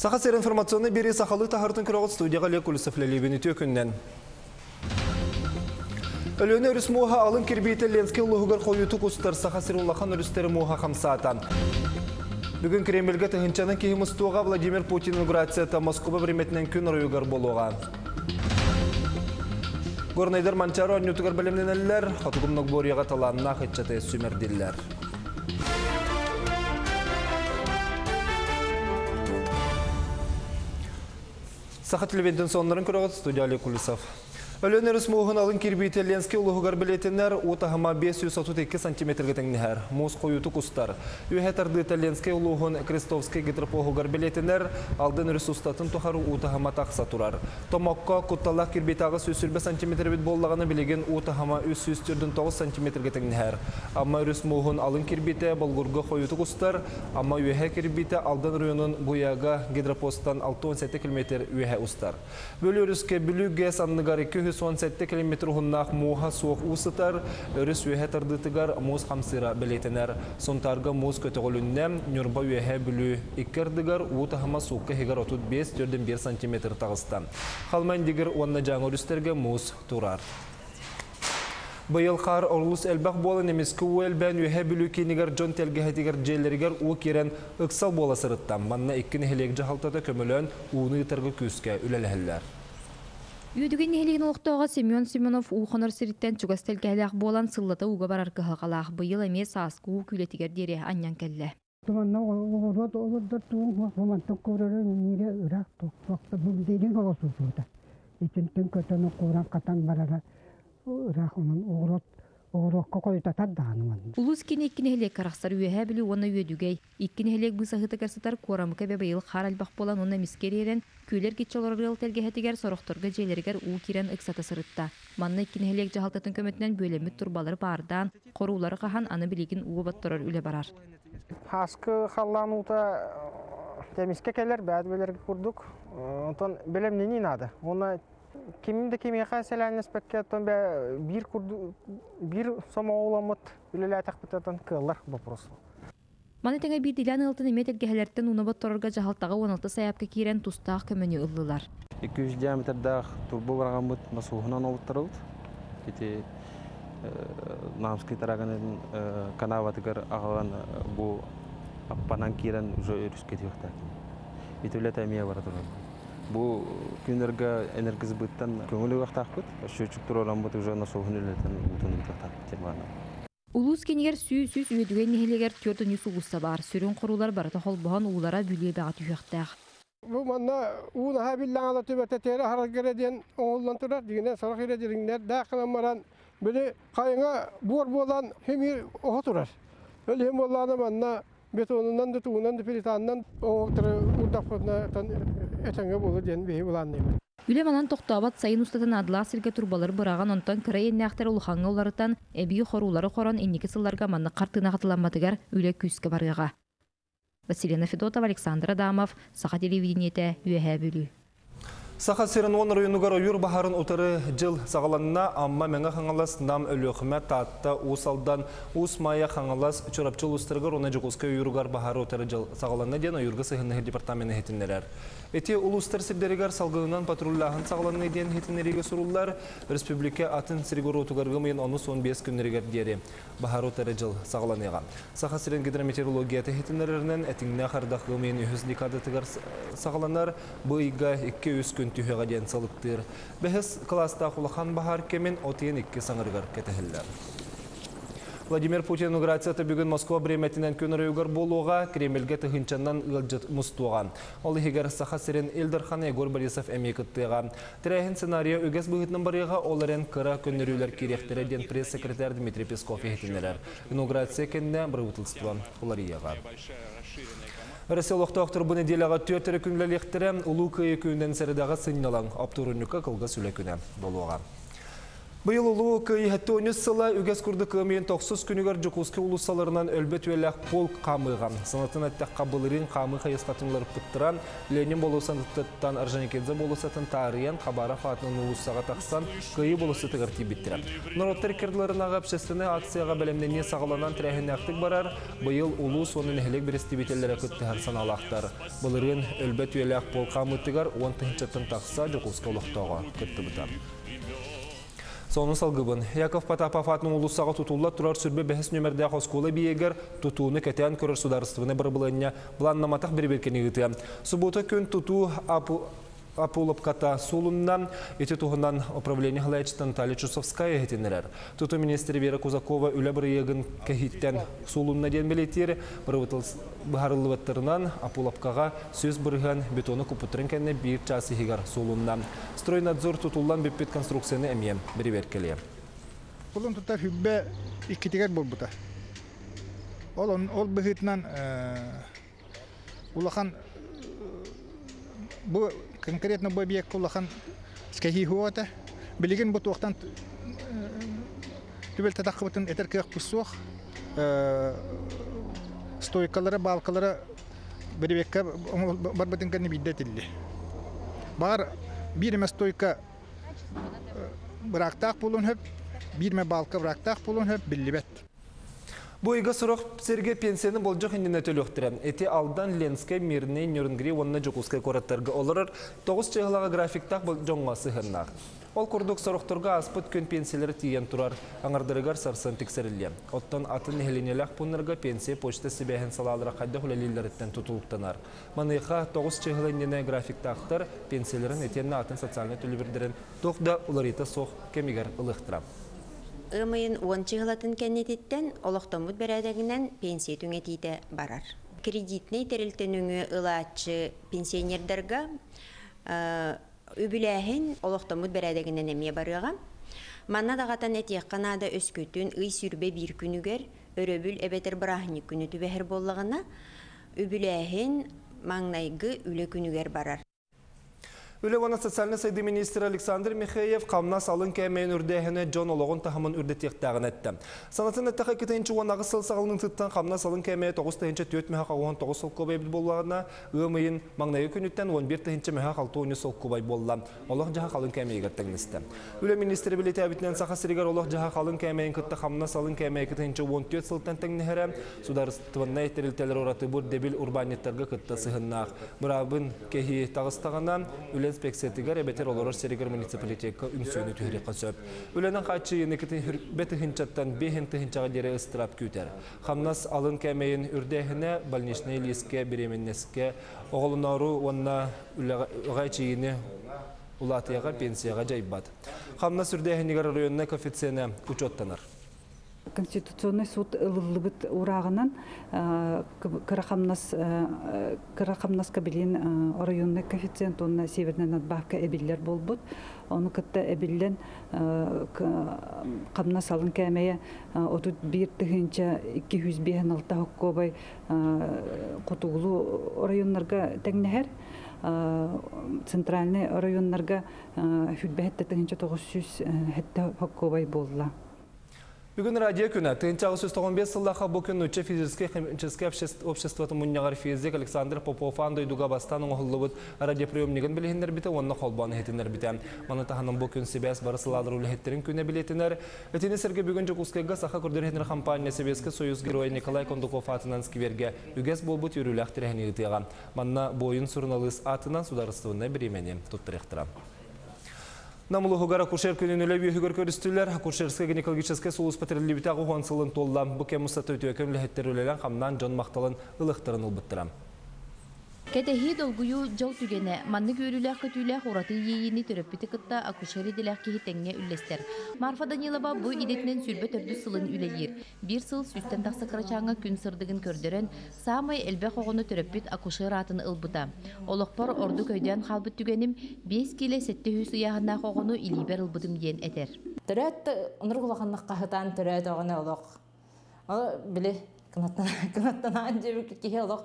Сақасер информационный бері сақалы тахартын күрағыт студияға лек үлісі флелебені төкіннен. Өлөне өріс муға алын кербейті Ленский ұлығығыр қойуты құстар сақасер ұлақан өрістері муға қамсатан. Бүгін Кремльге тығынчанын кейіміз туға Владимир Путин инаугурацията Москва біреметінен күн ройығыр болуға. Горнайдар Манчаро анютығыр білімнен әлілер, Хатугымнық борияға таланына қытчаты сүмерділер. Сақат телевиден сонларын көріғыт студия Олег Кулисов. Өлөнеріс мұғын алын кербейті Ленский ұлығығар білетінер отағыма 532 сантиметрге тәңнігер. Мұз қойуты құстар. Үйәтірді Ленский ұлығын Крестовский гидропоғығар білетінер алдын ресурстатын тұхару отағыма тақса тұрар. Томаққа құтталақ кербейтағы 105 сантиметр бет боллағаны білеген отағыма 309 сантиметрге тәңнігер. Амма үріс мұғын алын кербейті болғырғы қойуты құстар, амма үйәе кербейті алдын районын бұяға гидропостан 6-17 км үйәе ұстар. Бөлі үріске бүліге санныгар 217 км хуннах муха суох усытар, өріс үйәе тардытыгар муз қамсыра білетінер. Сонтарга муз көтіғілінне нүрба үйәе бүлі иккердігар уутахыма суққа хегар 35-1 см тағыста. Қалмайн дегір онна жаңы үрістерге муз турар. Быйыл қар орлус әлбақ болын емескі уэлбән үйе бүлі кенігер жон тәлгіхетігер желерігер у керен ұқсал бола сырыттан. Манна иккін хелек жағалтада көмілін уыны ытырғы күске үләләхілләр. Үйдүген нехилигин олықтауға Семен Семенов уухонор сириттен чугастел кәләқ болан сыллата уға барар кыхалқалақ быйыл эме сааску уу күлетигер дере аннян kuran katan barara ırak oğurot kokoyta taddanıman. Улус кини иккини хелек карахсар үйәһә билүү уонна үйөдүгэй. Иккини хелек бысахыты карсытар корамыка бе быйыл хар албах болан уонна мискеререн күйлер кичолоргыл телгеһетигер сорохторга желергер уу кирен ыксата сырытта. Манна иккини хелек жахалтатын көмөтүнөн бөлөмүт турбалары бардан, коруулары кахан аны билигин уу батторор үле барар. Хаскы халланута темиске келер бәд белерге курдук. Онтон белем не надо. Оны кимде кимге хасаланес пакет тон бе бир курду бир сома оламыт билеле тахпытатан кылар вопрос. Маны теңе бир дилан ылтын эме телгеһелерден уну батторорга жахалтага 16 саяпка кирен тустаах көмөнү ыллылар. 200 диаметрдах турбо барган бут масуһунан олуттарылд. Ити намский тараганын канаватыгар агалан бу аппанан кирен уже өрүскө тиюкта. Итүлет эмие бара турат. Бу күнерге энергизбыттан көңүлү вактакпыт. Шөчүк туралан бут уже насуһун үлетен утун тактап темана. Улус кенигер сүй сүз үйдүген нехилегер юсу бар. Сүрүн корулар барата холбохан уулара бүлүе бага түйөктәк. Бу манна ха биллан ала төбөтө турар кайыңа бур болан хемир ого турар. Өл хем болланы манна бетонунан да туунан пеританнан этеңе болу ден бей болан нема. Үле манан тоқтабат сайын устатын адла сирге турбалар быраган онтан кырайын нәхтер улхаңы оларытан эби хорулары хорон инники сылларга манны картына катыламатыгар үле күске барыга. Василина Федотова, Александр Адамов, Саха телевидениете, Үйәһә бүлүү. Саха сирен он районугар ойур бахарын утары жыл сағаланына амма мәңі қаңалас нам өліқіме татта усалдан ус мая қаңалас чорапчыл устыргар оны жүгізгі ойургар бахары утары жыл сағаланына ден ойурғы сығынығы департаменті хетінлерер. Эти улустар сибдерегар салгынан патрулляхын сағаланына ден хетінлерге сурулар республика атын сиригор утугарғы мен оны сон 5 күннерегер дері бахары утары жыл сағаланыға. Саха сирен гидрометеорология техетінлерінен әтіңне қардақғы үйіз декадатығар сағаланар бұйға 200 күн түйеға ден салыптыр. Бәхіс класста құлақан бахар кемен отиен 2 саңырғар кетехіллер. Владимир Путин инаугурацияты бүгін Москва бреметінен күн райугар болуға Кремльге тығынчаннан ылжыт мұстуған. Ол егер саха сирен Элдерхан Егор Борисов әмекіттіға. Тірәйін сценария үгес бұғытның барыға оларын кыра көнірілер керектері ден пресс-секретар Дмитрий Песков ехетінлерер. Инаугурация кенне бір ұтылыстыва олар. Ресел оқтауқтыр бұны делаға төттірі күнлелектірі ұлу күйі күйінден сәрідағы сынналан аптурынныққа қылғы сүлі күні болуға. Улуу кыйыхетті өнес сыла үгес күрді кымейін 90 күнігер жүкузки улусаларынан өлбет өйләк полк қамыған. Сынатын әттәк қабылырын қамы пыттыран, Ленин болусаныттан Аржаникедзе болусатын тариян қабара фатының улусаға тақсан кыйы болусы тығырти биттірі. Нұроттар керділерінаға общественный акцияға бәлемнене сағаланан тірәхін әқтік барар, быйыл улус оның әхілек берестибителлері күтті әрсан алақтар. Бұлырын өлбет өйләк полк қамыттығар 10 тыңчаттың тақса күтті бұтар. Соның салгыбын. Яков Потапов атының улуссаға тутулла турар сүрбе бәхіс нөмірді қосколы биегер тутуыны кәтән көрір сударыстығыны бір бұланнаматақ бір беркені гыты. Суббота күн туту Апулып ката сулуннан, эти управление халайчтан Тали Чусовская хетенерер. Туту министр Вера Кузакова үлі бір егін кәхиттен сулунна ден білетері, бір бұхарылываттарынан Апулапкаға сөз бірген бетоны күпіттірін кәне бір часы хигар сулуннан. Стройнадзор тутуллан беппет конструкцияны әмем бір беркеле. Булын тута хүббе болбута. Ол ол быхытнан улахан бу конкретно бу объект улахан скахи хуата билеген бу туактан түбел татакыбытын этер кыyak пуссуах стойкалары балкалары биребекке барбатын кенне биддетилли бар биреме стойка бырактак булун хөп бирме балка бырактак булун хөп биллибет Бойга сұрық серге пенсияны болжық индіне төліқтірі. Эти алдан Ленскай, Мирный, Нюрнгри, онына жүкускай кораттарға олырыр. Тоғыз чығылаға графиктақ бұл жоңға сығыннақ. Ол күрдік сұрықтырға аспыт көн пенсиялері тиен тұрар, аңардырығар сарсын тексерілі. Оттан атын хеленелях пұнырға пенсия почта себәхін салалыра қайды хүлелілеріттен тұтылықтанар. Маныйға тоғыз чығылы индіне графиктақтар пенсиялерін етенні атын социальный төлібірдерін тоқда уларита соқ кемигер ылықтыра. Ымайын уончы ғылатын кәнететтен олықтомут бәрәдәгінен пенсия түңетейді барар. Кредитный терілтен өңі ылаатчы пенсионердарға үбіләхін олықтомут бәрәдәгінен әме барыға. Манна дағатан әтек қанада өскөтін үй сүрбе бір күнігер өрөбіл әбетер бірахник күні түбәхір боллағына үбіләхін маңнайғы үлі күнігер барар. Үлевана социальный сайды министр Александр Михеев қамна салын кәмейін үрдәхіне Джон Олоғын тахымын үрдетектағын әтті. Санатын әттіқі кетейінші онағы сыл сағылының тұттан қамна салын кәмейі 9 тәйінші 4 мәхақ 19 сол көбай біл болуағына ұмайын маңнайы күніттен 11 тәйінші мәхақ 6 сол көбай болула. Олық жаға қалын кәмейі гірттігіністі. Үле министр білеті әбітінен сақа сірігер олық жаға қалын кәмейін күтті қамна салын кәмейі кетейінші 14 сылтан тәңнігірі сударыстығына еттерілтелер ораты бұр дебіл урбанеттарға күтті сығыннақ. Бұрабын кехи тағыстағынан үле инспекциятыгар эбетер олорор серигер муниципалитетка үмсүүнү түһүри касөп. Үлөнөн качы енекити бети хинчаттан бехин дере ыстырап күтер. Хамнас алын кемейин үрдехине больничный лиске беременнеске оголунору онна угайчыйыны улатыяга пенсияга жайбат. Хамнас үрдехинигер районна коэффициенты учеттанар. Конституционный суд ылылыбыт урагынан кырахамнас кабилин районный коэффициент онна северная надбавка эбиллер болбут. Оны кытта эбиллен камна салын кәмәйе отут бир тыгынча 256 хоккобай кутугулу районнарга тәңнәһәр центральный районнарга хүтбәһәттә тыгынча 900 хәтта хоккобай болла. Бүгін радио күні. Тыынчағы 195 сыллаға бұл күн үтче физический химический обществоты мұнияғар физик Александр Попов андай дуга бастан оңғылы радиоприемнігін білігіндер біті, онына қолбаны хетінер біті. Маны тағының бұл күн себес бары сыладыр үлі күні білетінер. Өтені сірге бүгін жүкускайға сақа күрдер хетінер компания себескі Союз герой Николай Кондуков атынан скиверге үгес бол бұт үрілі ақтырәхіне үтеға. Манна бойын сұрналыс атынан сударыстығына біремене тұттырықтыра. Намылы хугара куршер күнін өлі бүйігір көрістілер, куршерске гинекологическе сұлыс пәтірілі біті ағуған сылын толла. Бұке мұстаты өтіөкін ләхеттер өлелен қамнан жон мақталын ылықтырын ұлбыттырам. Кәтәһи долгую жол түгене, манны көрүләх көтүләх ураты йейини төрөппити кытта акушери диләх кихи тәңне үллестер. Марфа Данилова бу идетнен сүрбе төрдү сылын үләйер. Бир сыл сүстен тақсы крачаңа күн сырдыгын көрдөрен, самай элбе хогону төрөппит акушер атын ылбыта. Олоқпар орду көйдән халбыт түгеним 5 келе 700 яғына хогону илибер ылбытым диен этер. Төрөт унургулаханнак кахытан төрөт огоны олох. Ол биле кынаттан кынаттан анжебик кихи олох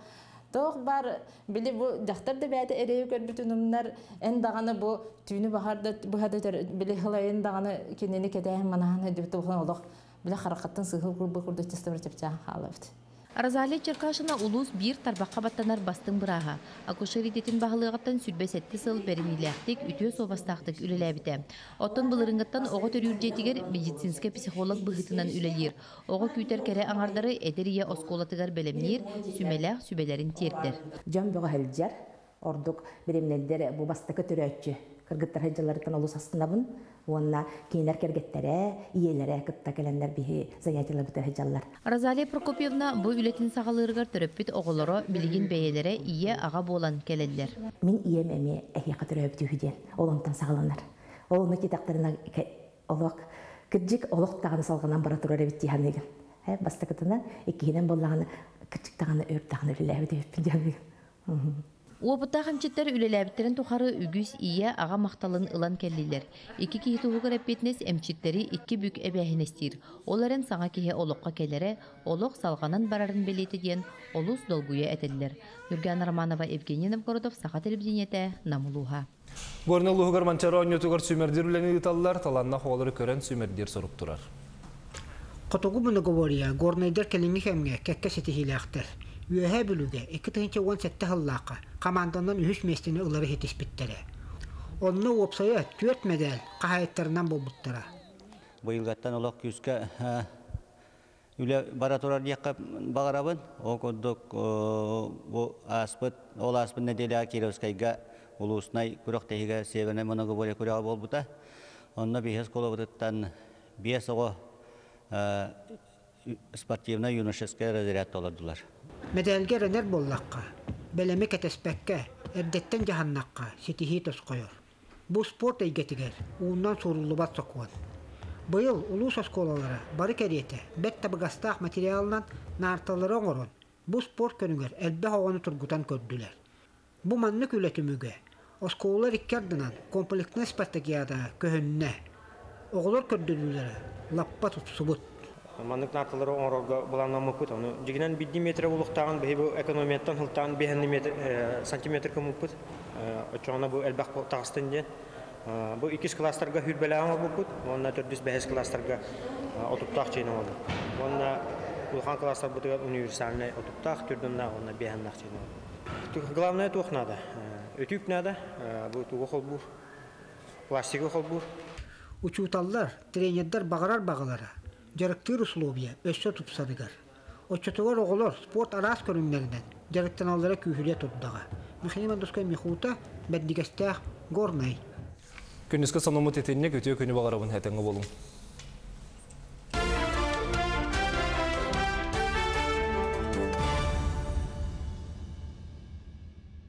Тоқ бар. Били бу жақтар да бәді әрейі көрбүтүнүмнар эн дағаны бу түйіні бахарда бұхады били хылайын дағаны кенені кедәйін манағаны дөбіті бұған олық били харақаттың сығыл күрбі күрді тестовар тепча халыфты. Аразали Черкашина улус бир тарбаққа баттанар бастың бұраға. Акушеритетін бағылығаттан сүрбе сәтті сыл бәрімиләқтік үтіе собастақтық үлеләбіті. Оттон бұлырыңғаттан оғы төрүржетігер медицинске психолог бұғытынан үлелер. Оғы күйтер кәрі аңардары әдерие осколатыгар бәлемнер, сүмеләқ сүбелерін тертер. Жан. Кыргыттар хәлжаларытан олус астынабын, онна кейнер кергеттере, иелере кытта келендер бихи занятиялар бутар хәлжалар. Розалия Прокопьевна бұл үлетін сағалырғар төрөппіт оғылары білген бәйелері ие аға болан келелер. Мин ием эми эхияка төрөп түйден, олонтан сагаланар. Олону китактарына олок кыржик олок таганы салганан бара турар бит дигәнлеген. Ә бастакытынан икенен боллаганы кыржик таганы өр таганы ләбит дип Уопыта хамчеттер үлеләбіттерін тухары үгіз ие аға мақталын ылан келлилер. Ики кихи туғығыр әппетнес әмчеттері икки бүк әбәхінестер. Оларын саңа кихе олыққа келері, олық салғанын барарын белеті ден олус долгуя әтелілер. Юрган Романова, Евгений Новгородов, Саха телевидениеті, Намулуха. Горны лугар манчара онютугар сүмердир үлени ыталлар, таланна хоолары көрен сүмердир соруп турар. Котогу буны говория, горнайдар келими хемге, кекке сетихилактар. Үөһэ бүлүгэ, икки тыгынча уон сетте хыллаака, команданан үһүс местини ылары хетиспиттере. Онны опсая түөт медаль кахайттарынан болбуттара. Быйылгаттан олох күскә үле бара турар диякка багарабын. О коддок бу аспыт, ол аспыт неделя Кировскайга улуснай күрәк тәһигә северне моного боре күрә болбута. Онна бихес колобыттан биес ого спортивно юношеская разряд. Медальге ренер боллаққа, бәлеме кәтеспәккә, әрдеттен жаханнаққа, сетихи тосқойор. Бу спорт әйгетігер, уыннан сорулубат соқуан. Быйыл улус осколалары бары кәриеті, бәт табығастақ материалынан нарталары оңорон. Бу спорт көнігер әлбә хауаны тургутан көрдүләр. Бу манны күләтүмүгө, осколалар иккардынан комплектны спартакиада көһөннә. Оғылар көрдүләр, лаппа тутсубут. Маннык нартылары оңорога буланна мукут. Аны дигенен 1 метр булуктаган бе бу экономияттан хылтан 5 метр сантиметр кымыппыт. Очона бу элбак тагыстын ден. Бу икис кластерга хүрбеләгән булбут. Монда төрдүс бәһәс кластерга отуптак чейне болду. Монда улхан кластер бутыгат универсальный отуптак түрдүнна онда бәһән нак чейне болду. Главное тухнада. Өтүп нада. Бу тугы холбур. Пластигі холбур. Учуталлар, тренердар бағарар бағалара. Жарықтыр условия өссө тупсадыгар. Очотугар оголор спорт арас көрүнгөлүнөн жарыктан аллара күйүле турдага. Михаил Мандускай Михута бәддигестәх горнай. Күнүскө саномут етенне көтө күнү багарабын хәтеңе болуң.